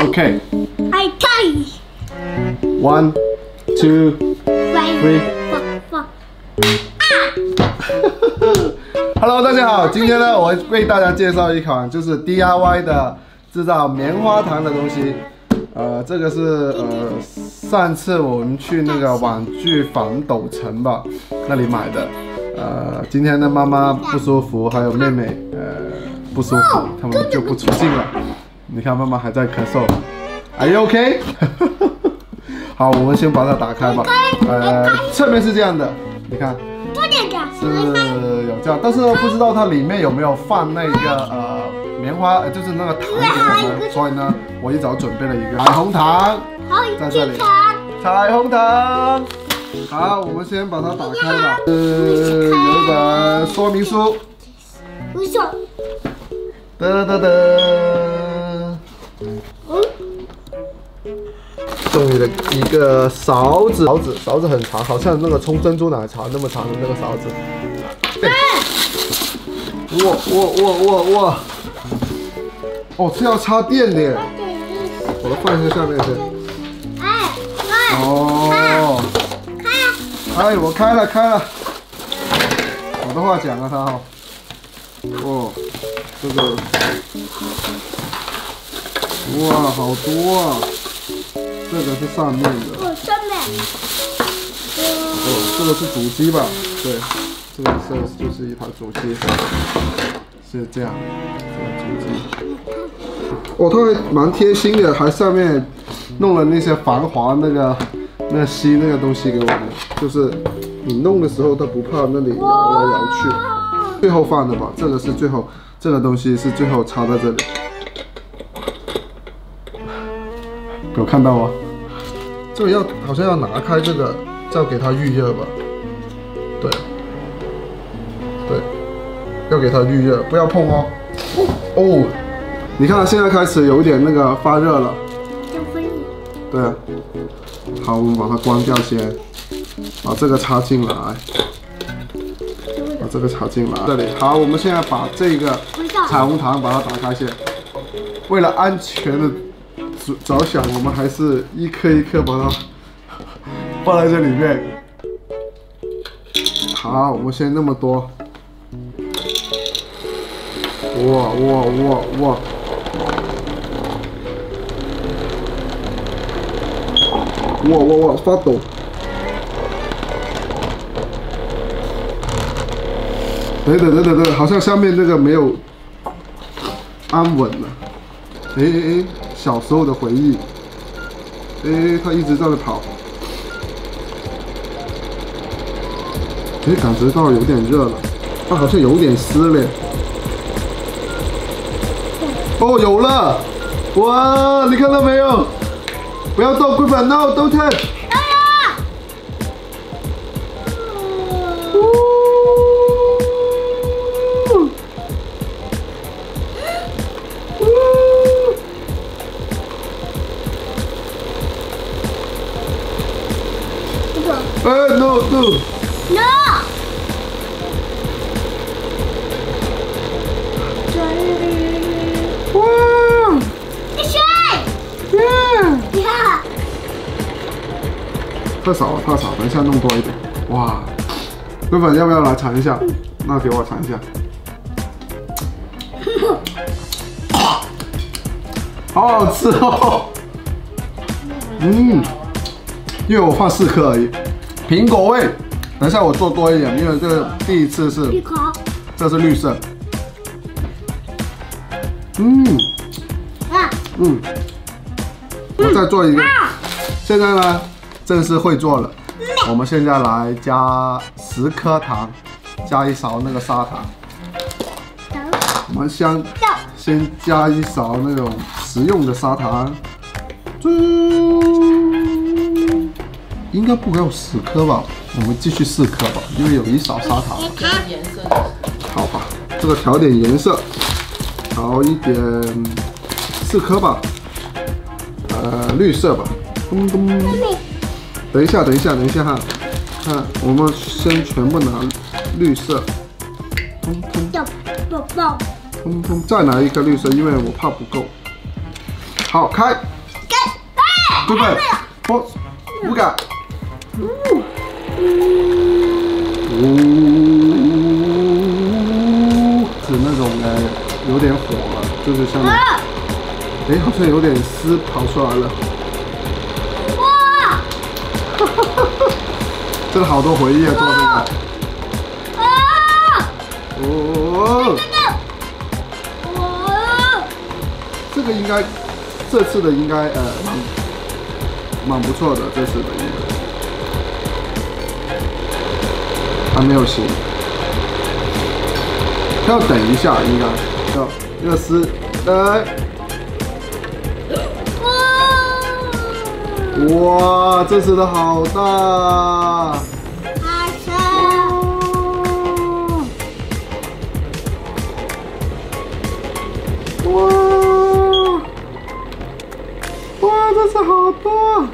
OK，I tie. one, two, three. Four, four. Hello，大家好，今天呢，我为大家介绍一款就是 DIY 的制造棉花糖的东西。呃，这个是呃上次我们去那个玩具坊斗城吧那里买的。呃，今天呢妈妈不舒服，还有妹妹呃不舒服，他们就不出镜了。你看妈妈还在咳嗽，Are you OK？好，我们先把它打开吧。呃，侧面是这样的，你看。是有这样，但是不知道它里面有没有放那个呃棉花，呃就是那个糖给我们，所以呢，我一早准备了一个彩虹糖，好，在这里。彩虹糖。好，我们先把它打开吧。呃，有一本说明书，不是。噔噔噔，终于的一个勺子，勺子勺子很长，好像那个冲珍珠奶茶那么长的那个勺子。哇哇哇哇哇！哦，是要插电的，我来放一下下面先。哎，哎，哦，开。哎，我开了开了，好多话讲啊他哈。哦，这个，哇，好多啊！这个是上面的，哦上面。哦，这个是主机吧？对，这个是就是一台主机，是这样，这个主机。哦，它还蛮贴心的，还上面弄了那些防滑那个那吸那个东西给我们，就是你弄的时候它不怕那里摇来摇去。最后放的吧，这个是最后，这个东西是最后插在这里。有看到吗？这个要好像要拿开这个，再给它预热吧。对，对，要给它预热，不要碰哦。哦，你看现在开始有一点那个发热了。对啊。好，我们把它关掉先，把这个插进来，把这个插进来。这里好，我们现在把这个彩虹糖把它打开先。为了安全的着着想，我们还是一颗一颗把它放在这里面。好，我们先那么多。哇哇哇哇！哇哇哇！发抖。等等等等等，好像下面那个没有安稳了。哎哎哎，小时候的回忆。哎，他一直在那跑。哎，感觉到有点热了，他好像有点湿嘞。哦，有了！哇，你看到没有？不要动，龟板，no，don't touch。哎，no 太少了，太少，等一下弄多一点。哇！龟粉要不要来尝一下？那给我尝一下。好好吃哦。嗯，因为我放四颗而已，苹果味。等一下我做多一点，因为这个第一次是。这是绿色。嗯啊，嗯，我再做一个。现在呢，正式会做了。我们现在来加十颗糖，加一勺那个砂糖。等我们先先加一勺那种食用的砂糖。猪，应该不够十颗吧？我们继续四颗吧，因为有一勺砂糖。颜色好吧，这个调点颜色，调一点四颗吧，呃，绿色吧，咚咚。等一下，等一下，等一下哈，看我们先全部拿绿色，咚咚要抱抱。咚咚，再拿一颗绿色，因为我怕不够。好开，给，哎，对不对对了，？不，不敢。呜呜呜，是那种呃有点火了，就是像，啊，哎，好像有点丝跑出来了，哇，真的好多回忆啊，做这个。啊，哦，这个，哇，这个应该，这次的应该呃蛮蛮不错的，这次的应该还没有醒，要等一下，应该。要要撕，呃，哇，哇，这次的好大，阿生，哇，哇，这次好多，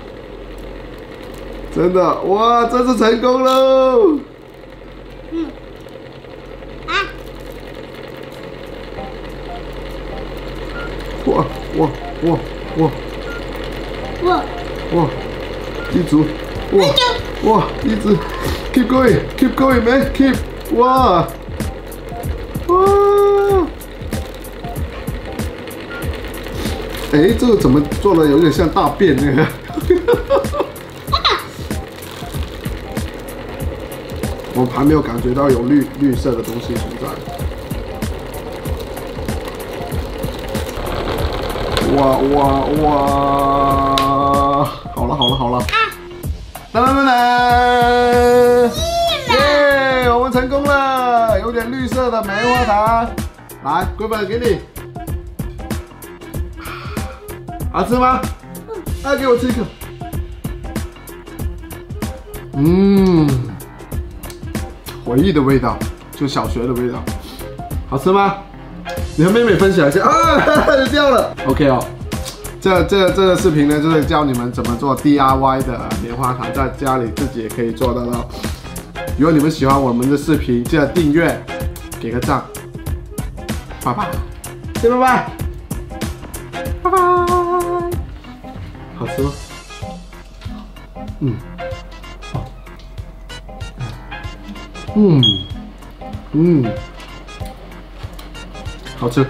真的，哇，这次成功喽！嗯，啊，哇哇哇哇哇，哇，一组，哇哇，一直 keep going，keep going man，keep，哇哇，哎，这个怎么做的有点像大便那个？我还没有感觉到有绿绿色的东西存在。哇哇哇！好了好了好了！噔噔噔噔！耶！我们成功了，有点绿色的棉花糖。来，龟粉给你，好吃吗？来，给我吃一个。嗯，回忆的味道，就小学的味道，好吃吗？你和妹妹分享一下啊，掉了。OK 哦，这这这个视频呢，就是教你们怎么做 DIY 的棉花糖，在家里自己也可以做得到。如果你们喜欢我们的视频，记得订阅，给个赞，拜拜，say 拜拜，拜拜，好吃吗？嗯，嗯，嗯。好吃。